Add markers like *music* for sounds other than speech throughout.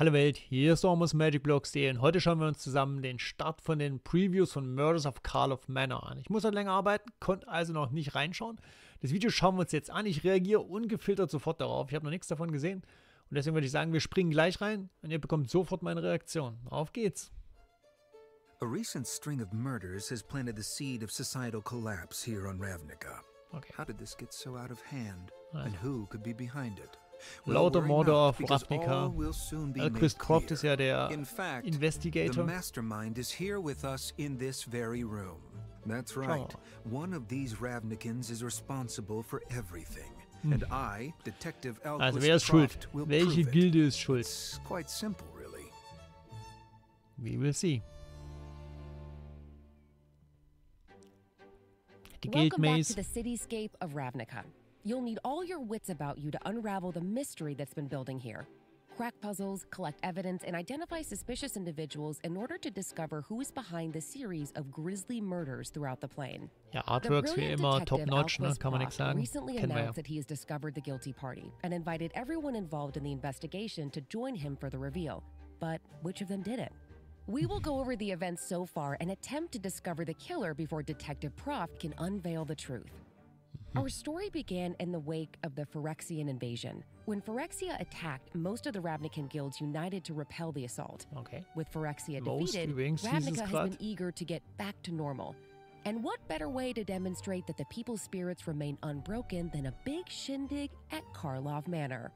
Hallo Welt, hier ist Ormus MagicBlocks.de und heute schauen wir uns zusammen den Start von den Previews von Murders of Karlov Manor an. Ich muss halt länger arbeiten, konnte also noch nicht reinschauen. Das Video schauen wir uns jetzt an. Ich reagiere ungefiltert sofort darauf. Ich habe noch nichts davon gesehen. Und deswegen würde ich sagen, wir springen gleich rein und ihr bekommt sofort meine Reaktion. Auf geht's! A recent string of murders has planted the seed of societal collapse here on Ravnica. Okay. How did this get so out of hand? And who could be behind it? Lauter because Ravnica. all will soon be Elquist made Croft ist ja der In fact, the Investigator. mastermind is here with us in this very room. That's right. One of these Ravnicans is responsible for everything. And I, Detective. Also wer ist schuld? Welche. Gilde ist schuld? It's quite simple, really. We will see. Die Welcome back to the cityscape of Ravnica. You'll need all your wits about you to unravel the mystery that's been building here. Crack puzzles, collect evidence, and identify suspicious individuals in order to discover who is behind the series of grisly murders throughout the plane. Ja, The Artworks wie immer top-notch, ne? Kann man nichts sagen. recently Kennen announced that he has discovered the guilty party and invited everyone involved in the investigation to join him for the reveal. But which of them did it? We will go over the events so far and attempt to discover the killer before Detective Proft can unveil the truth. Our story began in the wake of the Phyrexian invasion. When Phyrexia attacked, most of the Ravnican guilds united to repel the assault. Okay. With Phyrexia Most defeated, Ravnica has been eager to get back to normal. And what better way to demonstrate that the people's spirits remain unbroken than a big shindig at Karlov Manor?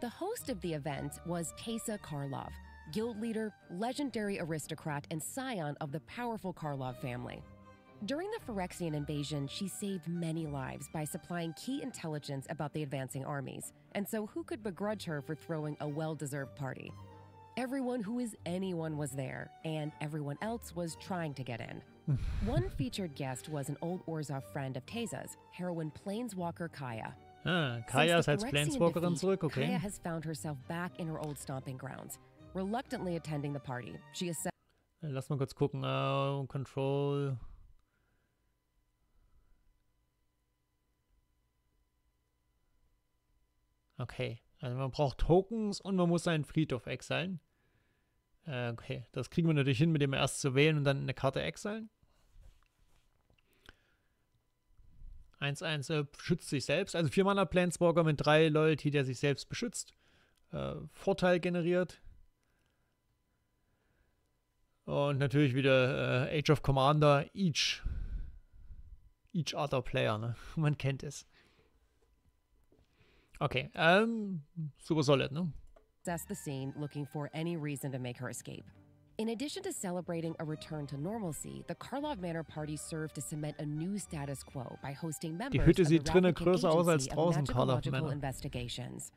The host of the event was Teysa Karlov, guild leader, legendary aristocrat, and scion of the powerful Karlov family. During the Phyrexian invasion, she saved many lives by supplying key intelligence about the advancing armies, and so who could begrudge her for throwing a well deserved party? Everyone who is anyone was there, and everyone else was trying to get in. *laughs* One featured guest was an old Orzhov friend of Teysa's, heroine Planeswalker Kaya. Ah, Kaya the ist als Planeswalkerin zurück, okay. Kaya has found herself back in her old stomping grounds. Reluctantly attending the party, she is Lass mal kurz gucken. Äh, Control. Okay. Also man braucht Tokens und man muss seinen Friedhof exilen. Äh, okay. Das kriegen wir natürlich hin, mit dem erst zu wählen und dann eine Karte exilen. 1-1 äh, schützt sich selbst. Also 4 Mana Planeswalker mit 3 Loyalty, der sich selbst beschützt. Äh, Vorteil generiert. Und natürlich wieder äh, Age of Commander, each, each other player, ne? *laughs* Man kennt es. Okay, ähm, super solid, assess the scene looking for any reason to make her escape. In addition to celebrating a return to normalcy, the Karlov Manor party served to cement a new status quo by hosting members Hütte of the sieht drinnen größer aus als draußen, Karlov Manor. Investigations.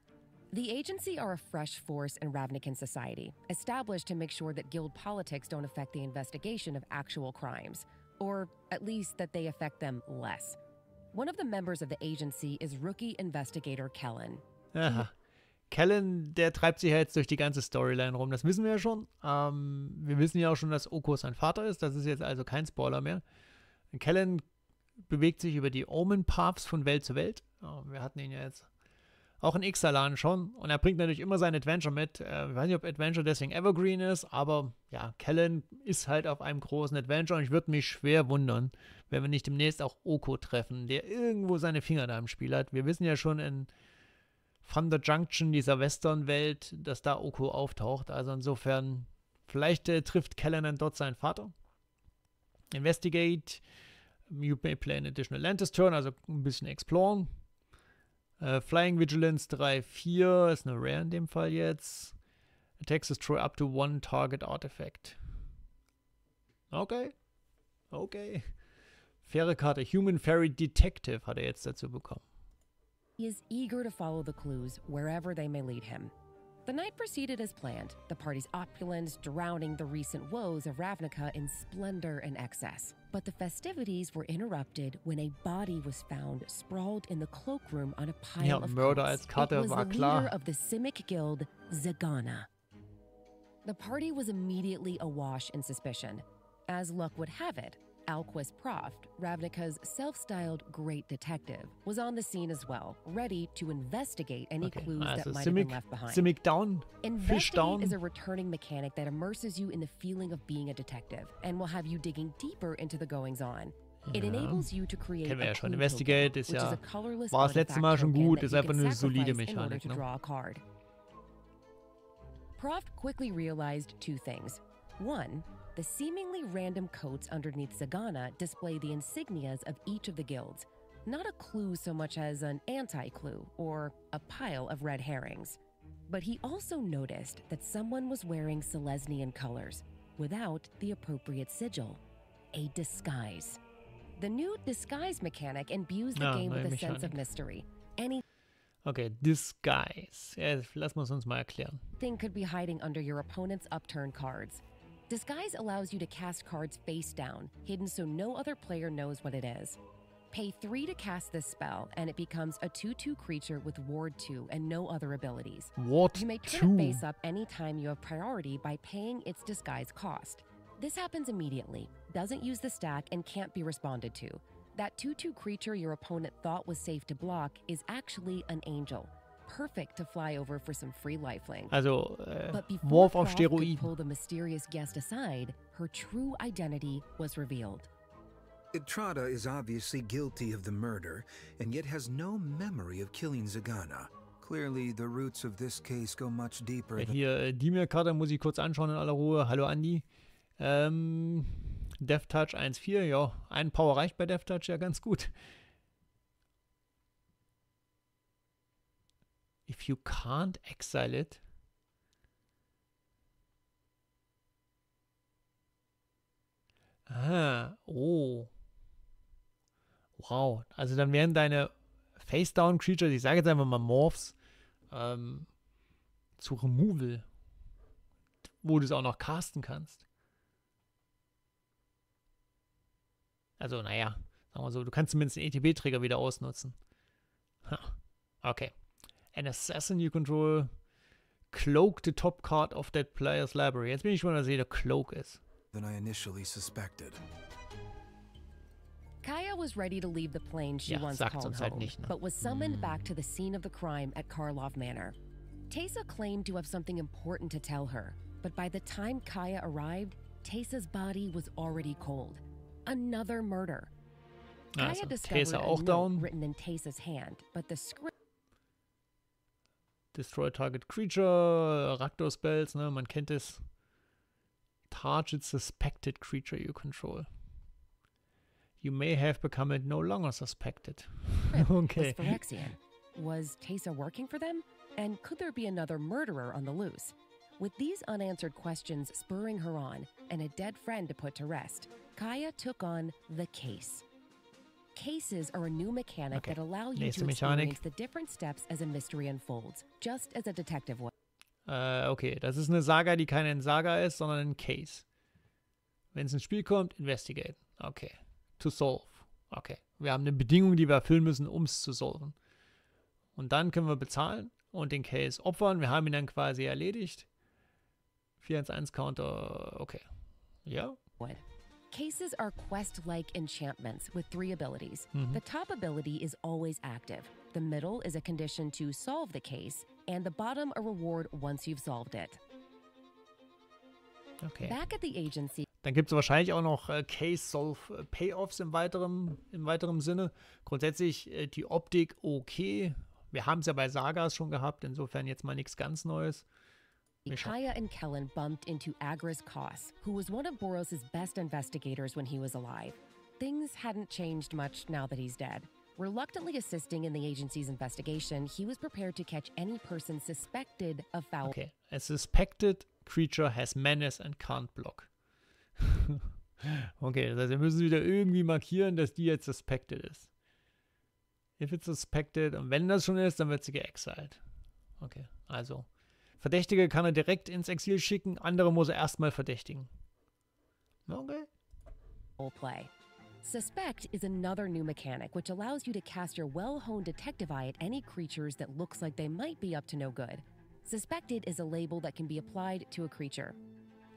The agency are a fresh force in Ravnican society, established to make sure that guild politics don't affect the investigation of actual crimes, or at least that they affect them less. One of the members of the agency is rookie investigator Kellen. Aha. Kellen, der treibt sich ja jetzt durch die ganze Storyline rum. Das wissen wir ja schon. Ähm, wir wissen ja auch schon, dass Oko sein Vater ist. Das ist jetzt also kein Spoiler mehr. Kellen bewegt sich über die Omen Paths von Welt zu Welt. Ja, wir hatten ihn ja jetzt auch in Ixalan schon. Und er bringt natürlich immer sein Adventure mit. Äh, ich weiß nicht, ob Adventure deswegen Evergreen ist, aber ja, Kellen ist halt auf einem großen Adventure und ich würde mich schwer wundern, wenn wir nicht demnächst auch Oko treffen, der irgendwo seine Finger da im Spiel hat. Wir wissen ja schon in Thunder Junction, dieser Western-Welt, dass da Oko auftaucht. Also insofern, vielleicht äh, trifft Kellen dann dort seinen Vater. Investigate. You may play an additional Atlantis Turn, also ein bisschen exploren. Äh, Flying Vigilance 3-4 ist eine Rare in dem Fall jetzt. Attacks destroy up to one target artifact. Okay. Okay. Faire Karte. Human Fairy Detective hat er jetzt dazu bekommen. He is eager to follow the clues wherever they may lead him. The night proceeded as planned, the party's opulence drowning the recent woes of Ravnica in splendor and excess. But the festivities were interrupted when a body was found sprawled in the cloakroom on a pile Ja, of Mörder coats. it was the klar. leader of the Simic Guild, Zegana. The party was immediately awash in suspicion. As luck would have it, Alquist Proft, Ravnica's self styled great detective, was on the scene as well, ready to investigate any Okay, clues also that might have been left behind. Simic down, Fish Investigate down. is a returning mechanic that immerses you in the feeling of being a detective and will have you digging deeper into the goings on. It Ja. enables you to create Kennen wir a ja schon. Investigate ist ja- a uh, colorless war das letzte Mal schon gut, ist einfach eine solide sacrifice in order Mechanik, ne? draw a card. Proft quickly realized two things. One, the seemingly random coats underneath Zegana display the insignias of each of the guilds, not a clue so much as an anti clue or a pile of red herrings. But he also noticed that someone was wearing Selesnyan colors without the appropriate sigil a disguise. The new disguise mechanic imbues the Ah, game with a sense of mystery. Any Okay, Disguise. Ja, lass uns uns mal erklären. thing could be hiding under your opponent's upturned cards. Disguise allows you to cast cards face down, hidden so no other player knows what it is. Pay 3 to cast this spell, and it becomes a 2 2 creature with Ward 2 and no other abilities. Ward You may turn 2. it face up anytime you have priority by paying its disguise cost. This happens immediately, doesn't use the stack, and can't be responded to. That 2 2 creature your opponent thought was safe to block is actually an angel. Perfect to fly over for some free lifelink. Also, äh, But before Wurf auf Proft could pull the mysterious guest aside, her true identity was revealed. Etrata is obviously guilty of the murder, and yet has no memory of killing Zegana. Clearly, the roots of this case go much deeper Ja, than hier, äh, die Mir-Karte muss ich kurz anschauen in aller Ruhe. Hallo Andi. Ähm, Death Touch 1.4, ja. Ein Power reicht bei Death Touch ja ganz gut. If you can't exile it. Ah, oh. Wow. Also dann wären deine Face-Down-Creatures, ich sage jetzt einfach mal Morphs, ähm, zu Removal, wo du es auch noch casten kannst. Also, naja, sagen wir so, du kannst zumindest den ETB-Träger wieder ausnutzen. Ha. Okay. An assassin you control cloak the top card of that player's library. Jetzt bin ich schon, dass jeder Cloak ist. Than I initially suspected. Kaya was ready to leave the plane she Ja, once sagt's called uns halt home, nicht, ne? but was summoned mm. back to the scene of the crime at Karlov Manor. Teysa claimed to have something important to tell her, but by the time Kaya arrived, Teysa's body was already cold. Another murder. Ah, Kaya Also, discovered Teysa a note down. written in Teysa's hand, but the script Destroy target creature, Raktor Spells, ne, man kennt es. Target suspected creature you control. You may have become it no longer suspected. *laughs* okay. Phyrexian. Was Tesa working for them? And could there be another murderer on the loose? With these unanswered questions spurring her on and a dead friend to put to rest, Kaya took on the case. Cases are a new mechanic Okay. that allow you Nächste to Mechanik. experience the different steps as a mystery unfolds, just as a detective would. Äh, okay, das ist eine Saga, die keine Saga ist, sondern ein Case. Wenn es ins Spiel kommt, investigate. Okay. To solve. Okay. Wir haben eine Bedingung, die wir erfüllen müssen, um es zu solven. Und dann können wir bezahlen und den Case opfern. Wir haben ihn dann quasi erledigt. 4-1-1 Counter. Okay. Ja. would. Cases are quest like enchantments with three abilities. Mhm. The top ability is always active, the middle is a condition to solve the case, and the bottom a reward once you've solved it. Okay. Back at the agency, Dann gibt es wahrscheinlich auch noch äh, Case-Solve-Payoffs im weiteren, im weiteren Sinne. Grundsätzlich äh, die Optik okay. Wir haben es ja bei Sagas schon gehabt, insofern jetzt mal nichts ganz Neues. Kaya and Kellen bumped into Agrus Kos, who was one of Boros' best investigators when he was alive. Things hadn't changed much now that he's dead. Reluctantly assisting in the agency's investigation, he was prepared to catch any person suspected of foul Okay. A suspected creature has menace and can't block. *laughs* okay, das heißt, wir müssen wieder irgendwie markieren, dass die jetzt suspected ist. If it's suspected, und wenn das schon ist, dann wird sie geexiled. Okay, also. Verdächtige kann er direkt ins Exil schicken, andere muss er erstmal verdächtigen. Okay. play. Suspect is another new mechanic which allows you to cast your well honed detective eye at any creatures that looks like they might be up to no good. Suspected is a label that can be applied to a creature.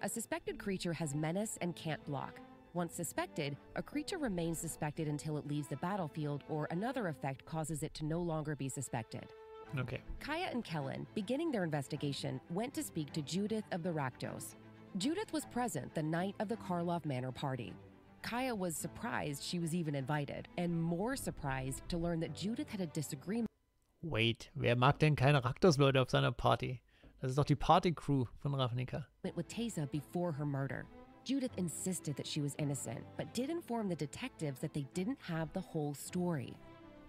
A suspected creature has menace and can't block. Once suspected, a creature remains suspected until it leaves the battlefield or another effect causes it to no longer be suspected. Okay. Kaya and Kellen, beginning their investigation, went to speak to Judith of the Rakdos. Judith was present the night of the Karlov Manor party. Kaya was surprised she was even invited, and more surprised to learn that Judith had a disagreement Wait, wer mag denn keine Rakdos-Leute auf seiner Party? Das ist doch die Party-Crew von Ravnica. with Teysa before her murder. Judith insisted that she was innocent, but did inform the detectives that they didn't have the whole story.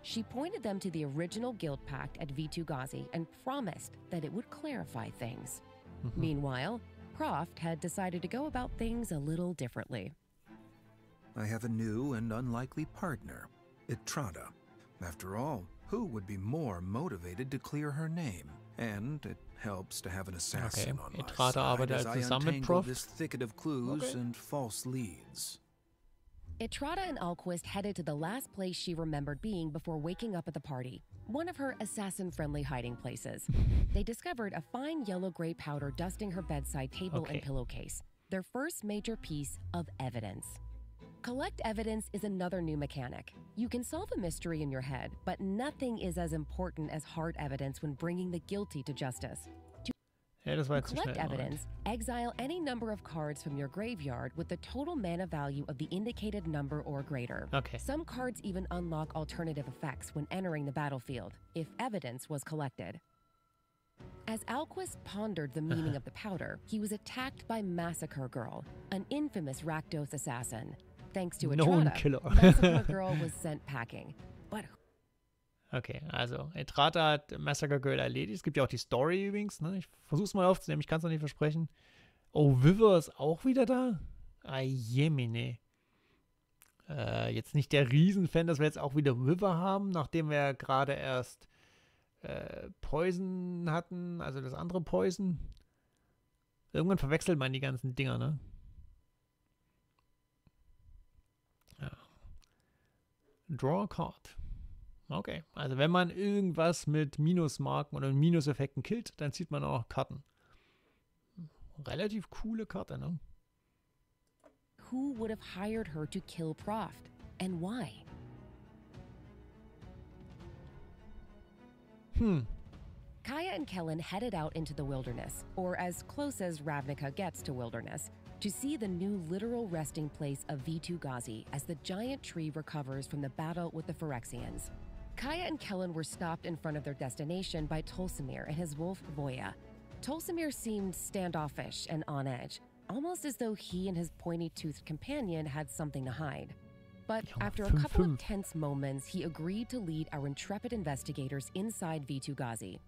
She pointed them to the original Guild Pact at Vitu-Ghazi and promised that it would clarify things. Mm-hmm. Meanwhile, Proft had decided to go about things a little differently. I have a new and unlikely partner, Etrata. After all, who would be more motivated to clear her name? And it helps to have an assassin on my Etrata side arbeitet as I also zusammen untangle this thicket of clues Okay. and false leads. Etrata and Alquist headed to the last place she remembered being before waking up at the party, one of her assassin friendly hiding places. *laughs* they discovered a fine yellow gray powder dusting her bedside table Okay. and pillowcase, their first major piece of evidence. Collect evidence is another new mechanic. You can solve a mystery in your head, but nothing is as important as hard evidence when bringing the guilty to justice. Ja, das war jetzt collect evidence, exile any number of cards from your graveyard with the total mana value of the indicated number or greater. Okay. Some cards even unlock alternative effects when entering the battlefield, if evidence was collected. As Alquist pondered the meaning of the powder, he was attacked by Massacre Girl, an infamous Rakdos assassin. Thanks to Known. Massacre *laughs* Girl was sent packing. But Okay, also, Etrata hat Massacre Girl erledigt. Es gibt ja auch die Story übrigens, ne? Ich versuch's mal aufzunehmen, ich kann es noch nicht versprechen. Oh, Viver ist auch wieder da? Ah, jemine. Äh, jetzt nicht der Riesenfan, dass wir jetzt auch wieder Viver haben, nachdem wir gerade erst äh, Poison hatten, also das andere Poison. Irgendwann verwechselt man die ganzen Dinger, ne? Ja. Draw a card. Okay, also wenn man irgendwas mit Minusmarken oder Minuseffekten killt, dann zieht man auch Karten. Relativ coole Karte, ne? who would have hired her to kill Proft? And why? Hm, Kaya and Kellen headed out into the wilderness, or as close as Ravnica gets to wilderness, to see the new literal resting place of Vitu-Ghazi as the giant tree recovers from the battle with the Phyrexians. Kaya and Kellen were stopped in front of their destination by Tolsimir and his wolf Voja. Tolsimir seemed standoffish and on edge, almost as though he and his pointy toothed companion had something to hide. But after a couple of tense moments, he agreed to lead our intrepid investigators inside Vitu-Ghazi.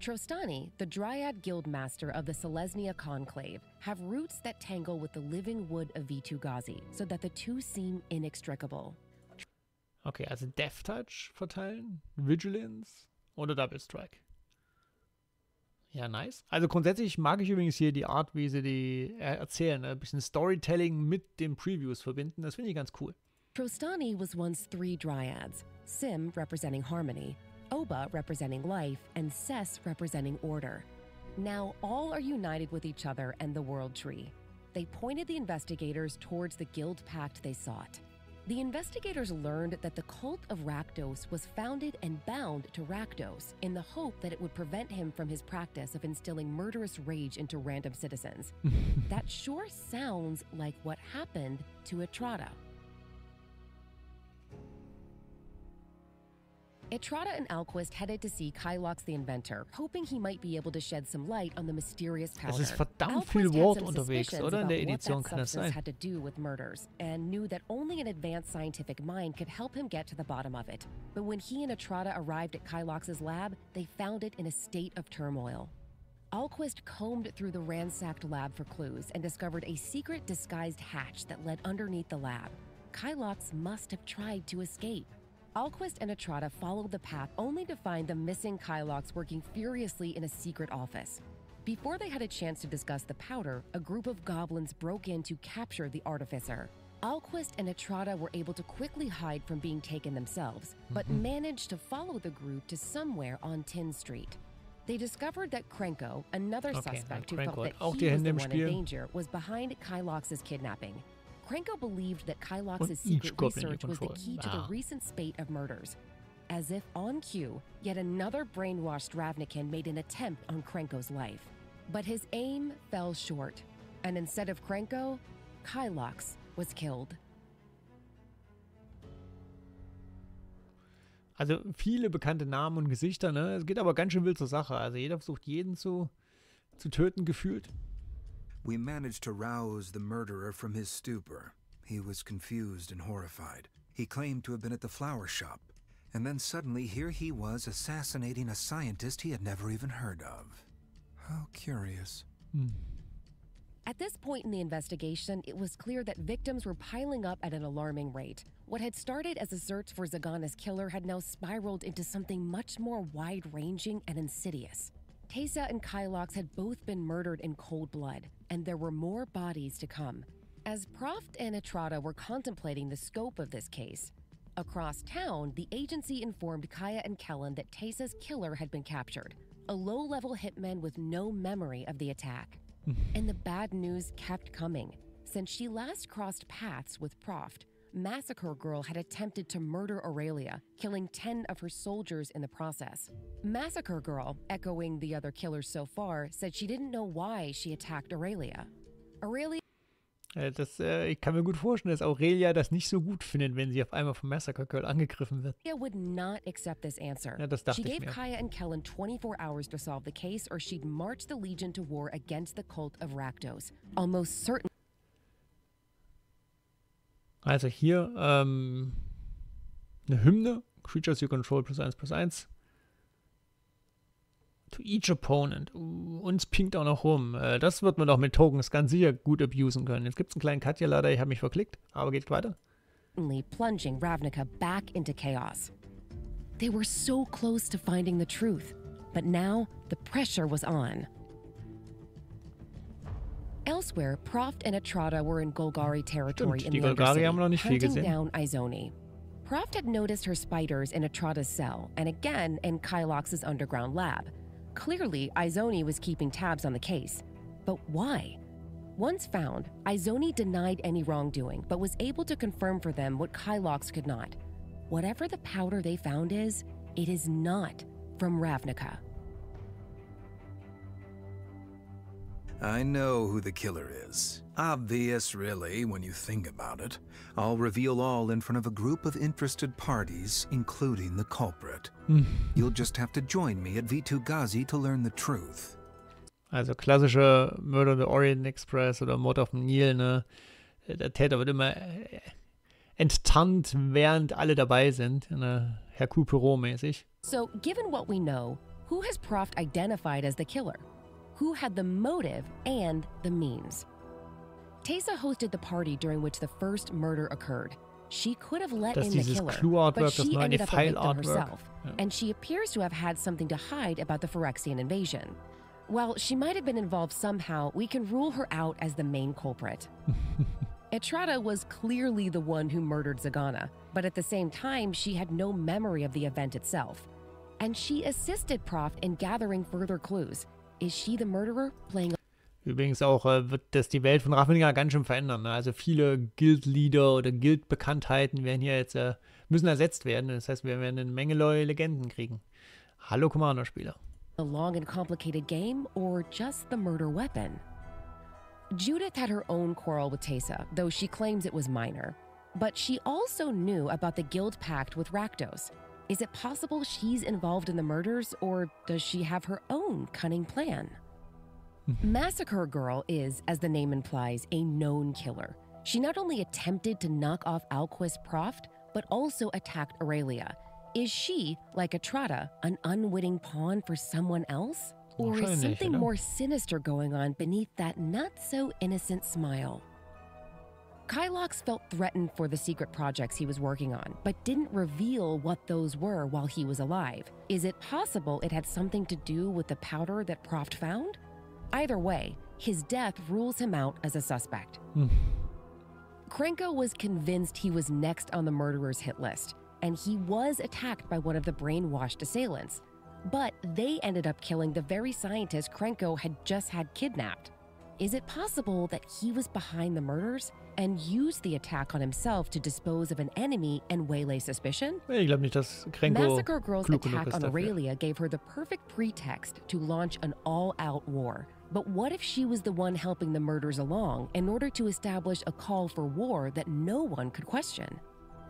Trostani, the Dryad Guild Master of the Selesnya Conclave, have roots that tangle with the living wood of Vitu-Ghazi, so that the two seem inextricable. Okay, also Death Touch verteilen, Vigilance oder Double Strike. Ja, nice. Also grundsätzlich mag ich übrigens hier die Art, wie sie die äh, erzählen. ne? Ein bisschen Storytelling mit den Previews verbinden. Das finde ich ganz cool. Trostani was once three dryads Sim representing harmony, Oba representing life, and Ses representing order. Now all are united with each other and the World Tree. They pointed the investigators towards the Guild Pact they sought. The investigators learned that the cult of Rakdos was founded and bound to Rakdos in the hope that it would prevent him from his practice of instilling murderous rage into random citizens. *laughs* that sure sounds like what happened to Etrata. Etrata and Alquist headed to see Kylox the inventor, hoping he might be able to shed some light on the mysterious powder. Es ist verdammt Alquist viel had Wort unterwegs, oder? In der Edition kann das sein. had to do with murders, and knew that only an advanced scientific mind could help him get to the bottom of it. But when he and Etrata arrived at Kylox's lab, they found it in a state of turmoil. Alquist combed through the ransacked lab for clues and discovered a secret disguised hatch that led underneath the lab. Kylox must have tried to escape. Alquist and Etrata followed the path only to find the missing Kylox working furiously in a secret office. Before they had a chance to discuss the powder, a group of goblins broke in to capture the artificer. Alquist and Etrata were able to quickly hide from being taken themselves, but managed to follow the group to somewhere on Tin Street. They discovered that Krenko, another Okay, suspect who felt that he was the one in danger, was behind Kylox's kidnapping. Krenko believed that Kylox's secret research was the key to the recent spate of murders. As if on cue, yet another brainwashed Ravnican made an attempt on Krenko's life. But his aim fell short, and instead of Krenko, Kylox was killed. Also viele bekannte Namen und Gesichter, ne? Es geht aber ganz schön wild zur Sache. Also jeder versucht jeden zu, zu töten, gefühlt. We managed to rouse the murderer from his stupor. He was confused and horrified. He claimed to have been at the flower shop. And then suddenly here he was assassinating a scientist he had never even heard of. How curious. Hmm. At this point in the investigation, it was clear that victims were piling up at an alarming rate. What had started as a search for Zegana's killer had now spiraled into something much more wide ranging and insidious. Teysa and Kylox had both been murdered in cold blood, and there were more bodies to come. As Proft and Etrata were contemplating the scope of this case, across town, the agency informed Kaya and Kellen that Teysa's killer had been captured, a low level hitman with no memory of the attack. *laughs* and the bad news kept coming. Since she last crossed paths with Proft, Massacre Girl had attempted to murder Aurelia, killing 10 of her soldiers in the process. Massacre Girl, echoing the other killers so far, said she didn't know why she attacked Aurelia. Aurelia äh, Das, äh, ich kann mir gut vorstellen, dass Aurelia das nicht so gut findet, wenn sie auf einmal vom Massacre Girl angegriffen wird. would not accept this answer. Ja, das dachte she ich gave mir. Kaya and Kellen 24 hours to solve the case or she'd march the Legion to war against the cult of Rakdos. Almost certain. Also hier ähm, eine Hymne, Creatures you control plus 1 plus 1. To each opponent. Uh, uns pinkt auch noch rum. Äh, das wird man doch mit Tokens ganz sicher gut abusen können. Jetzt gibt es einen kleinen hier leider, ich habe mich verklickt, aber geht weiter. Plunging Ravnica back into chaos. They were so close to finding the truth, but now the pressure was on. Elsewhere, Proft and Etrata were in Golgari territory Stimmt, in the Golgari haben wir noch nicht viel hunting gesehen. down Izoni. Proft had noticed her spiders in Etrata's cell, and again in Kylox's underground lab. Clearly, Izoni was keeping tabs on the case. But why? Once found, Izoni denied any wrongdoing, but was able to confirm for them what Kylox could not. Whatever the powder they found is, it is not from Ravnica. I know who the killer is. Obvious, really, when you think about it. I'll reveal all in front of a group of interested parties, including the culprit. Hmm. You'll just have to join me at Vitu-Ghazi to learn the truth. Also klassische Murder of the Orient Express oder Mord auf dem Nil, ne? Der Täter wird immer äh, enttarnt, während alle dabei sind, ne? Hercule Poirot-mäßig. So, given what we know, who has Proft identified as the killer? Who had the motive and the means? Teysa hosted the party during which the first murder occurred. She could have let in the killer, but she ended up a victim Artwork. herself, Ja. and she appears to have had something to hide about the Phyrexian invasion. While she might have been involved somehow, we can rule her out as the main culprit. *laughs* Etrata was clearly the one who murdered Zegana, but at the same time, she had no memory of the event itself. And she assisted Proft in gathering further clues. Is she the murderer playing Übrigens auch äh, wird das die Welt von Ravnica ganz schön verändern. Ne? Also viele Guild-Leader oder Guild-Bekanntheiten werden hier jetzt äh, müssen ersetzt werden. Das heißt, wir werden eine Menge neue Legenden kriegen. Hallo Commander-Spieler. a long and complicated game or just the murder weapon? Judith had her own quarrel with Teysa, though she claims it was minor. But she also knew about the guild pact with Rakdos. Is it possible she's involved in the murders, or does she have her own cunning plan? Massacre Girl is, as the name implies, a known killer. She not only attempted to knock off Alquist Proft, but also attacked Aurelia. Is she, like Etrata, an unwitting pawn for someone else? Or is something more sinister going on beneath that not so innocent smile? Kylox felt threatened for the secret projects he was working on, but didn't reveal what those were while he was alive. Is it possible it had something to do with the powder that Proft found? Either way, his death rules him out as a suspect. Hmm. Krenko was convinced he was next on the murderer's hit list, and he was attacked by one of the brainwashed assailants. But they ended up killing the very scientist Krenko had just had kidnapped. Is it possible that he was behind the murders and used the attack on himself to dispose of an enemy and waylay suspicion? Ich glaube nicht, dass Krenko Massacre Girl's attack on. Aurelia gave her the perfect pretext to launch an all out war. But what if she was the one helping the murders along in order to establish a call for war that no one could question?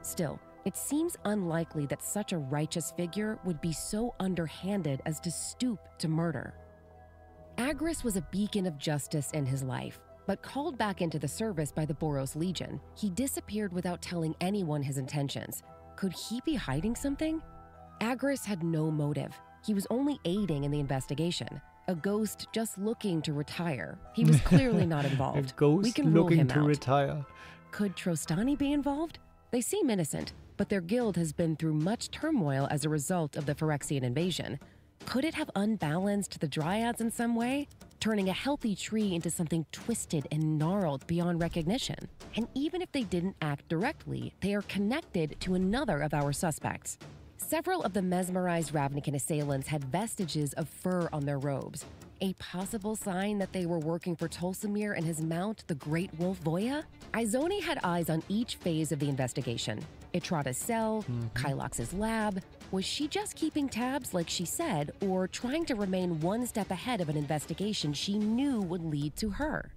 Still, it seems unlikely that such a righteous figure would be so underhanded as to stoop to murder. Agrus was a beacon of justice in his life, but called back into the service by the Boros Legion, he disappeared without telling anyone his intentions. Could he be hiding something? Agrus had no motive. He was only aiding in the investigation, a ghost just looking to retire. He was clearly not *laughs* A involved. ghost we can rule looking him to out. retire. Could Trostani be involved? They seem innocent, but their guild has been through much turmoil as a result of the Phyrexian invasion. Could it have unbalanced the Dryads in some way, turning a healthy tree into something twisted and gnarled beyond recognition? And even if they didn't act directly, they are connected to another of our suspects. Several of the mesmerized Ravnican assailants had vestiges of fur on their robes, a possible sign that they were working for Tolsimir and his mount, the Great Wolf Voja? Izoni had eyes on each phase of the investigation. Etrata's cell, mm-hmm. Kylox's lab. Was she just keeping tabs like she said, or trying to remain one step ahead of an investigation she knew would lead to her?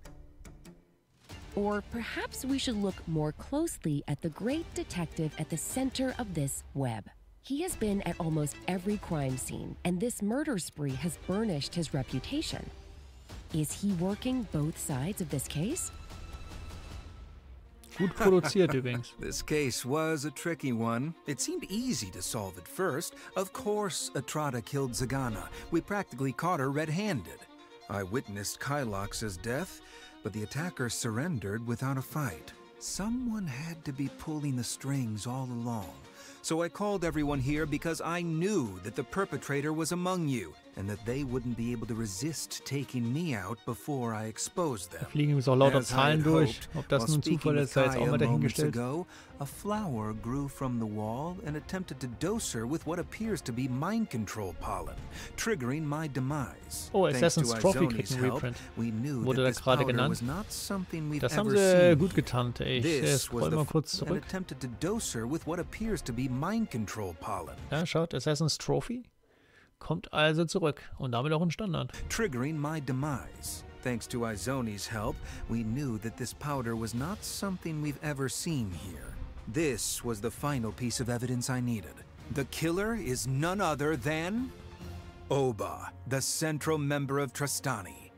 Or perhaps we should look more closely at the great detective at the center of this web. He has been at almost every crime scene, and this murder spree has burnished his reputation. Is he working both sides of this case? Gut produziert übrigens. *laughs* This case was a tricky one. It seemed easy to solve at first. Of course, Etrata killed Zegana. We practically caught her red handed. I witnessed Kylox's death, but the attacker surrendered without a fight. Someone had to be pulling the strings all along. So I called everyone here because I knew that the perpetrator was among you and that they wouldn't be able to resist taking me out before I exposed them. Da fliegen übrigens auch lauter Zahlen durch. Ob das nun Zufall ist, sei jetzt auch mal dahingestellt. ago, a flower grew from the wall and attempted to dose her with what appears to be mind control pollen, triggering my demise. Oh, Assassin's Trophy kriegt einen Reprint. Wurde da gerade genannt. Das haben sie seen gut getan. Ich äh, scroll mal kurz zurück. Ja, schaut, Assassin's Trophy kommt also zurück und damit auch ein Standard. triggering my demise. Thanks to Izoni's help, we knew that this powder was not something we've ever seen here. This was the final piece of evidence I needed. The killer is none other than. Oba, the central member of Trostani.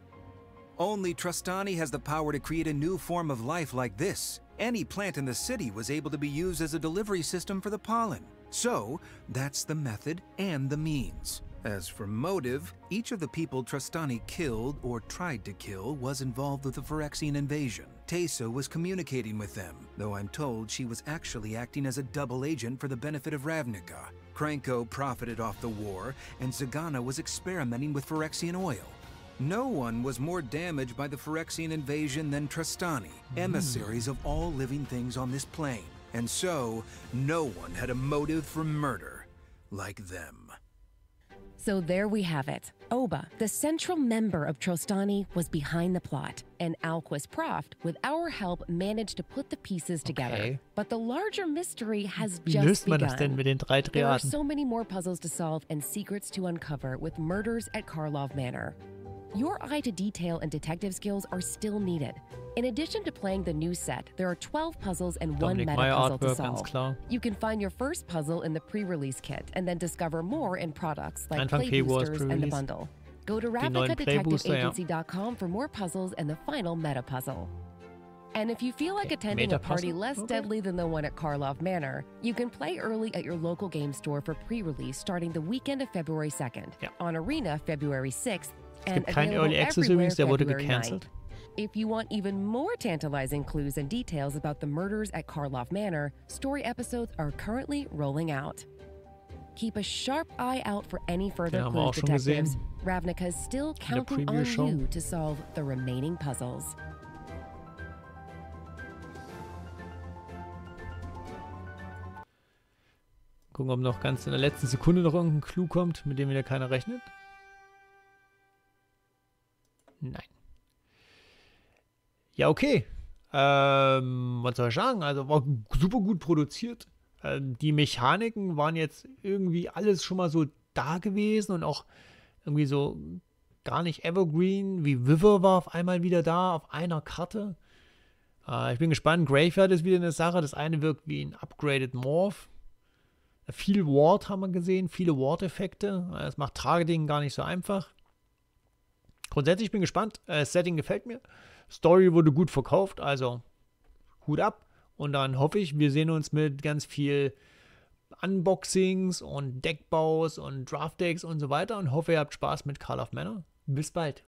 Only Trostani has the power to create a new form of life like this. Any plant in the city was able to be used as a delivery system for the pollen. So, that's the method and the means. As for motive, each of the people Trostani killed or tried to kill was involved with the Phyrexian invasion. Teysa was communicating with them, though I'm told she was actually acting as a double agent for the benefit of Ravnica. Krenko profited off the war, and Zegana was experimenting with Phyrexian oil. No one was more damaged by the Phyrexian invasion than Trostani, emissaries of all living things on this plane. And so, no one had a motive for murder like them. So there we have it. Oba, the central member of Trostani, was behind the plot, and Alquist Proft, with our help, managed to put the pieces together. Okay. But the larger mystery has just löst man das denn begun. mit den drei There are so many more puzzles to solve and secrets to uncover with murders at Karlov Manor. Your eye to detail and detective skills are still needed. In addition to playing the new set, there are 12 puzzles and one Dominik meta puzzle to solve. You can find your first puzzle in the pre-release kit and then discover more in products like Anfang Play Boosters and the bundle. Go to Booster, ja. For more puzzles and the final meta puzzle. And if you feel like Okay, attending meta a party puzzle? less Okay. deadly than the one at Karlov Manor, you can play early at your local game store for pre-release starting the weekend of February 2nd, Ja. on Arena February 6th, Es gibt keinen Early Access übrigens, der wurde February 9th. gecancelt. If you want even more tantalizing clues and details about the murders at Karlov Manor, story episodes are currently rolling out. Keep a sharp eye out for any further Den clues, detectives. Ravnica is still counting on Preview-Show. you to solve the remaining puzzles. Gucken, ob noch ganz in der letzten Sekunde noch irgendein Clou kommt, mit dem wieder keiner rechnet. Nein. Ja, okay. Ähm, was soll ich sagen? Also war super gut produziert. Ähm, die Mechaniken waren jetzt irgendwie alles schon mal so da gewesen und auch irgendwie so gar nicht evergreen. Wie Wither war auf einmal wieder da auf einer Karte. Äh, ich bin gespannt. Graveyard ist wieder eine Sache. Das eine wirkt wie ein Upgraded Morph. Viel Ward haben wir gesehen, viele Ward-Effekte. Das macht Targeting gar nicht so einfach. Grundsätzlich bin ich gespannt. Das äh, Setting gefällt mir. Story wurde gut verkauft, also Hut ab. Und dann hoffe ich, wir sehen uns mit ganz viel Unboxings und Deckbaus und Draft Decks und so weiter und hoffe, ihr habt Spaß mit Call of Manor. Bis bald.